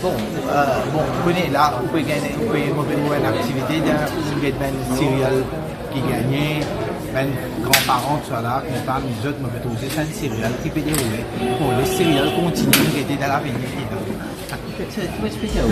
Bon, euh, bon, vous connaissez là, vous pouvez gagner, vous pouvez ben, faire une activité, vous pouvez avez une céréale qui gagne, mes grands-parents sont là, contents, nous autres, nous faisons aussi une céréale qui peut dérouler pour les céréales continuent qui étaient dans l'avenir. C'est spécial.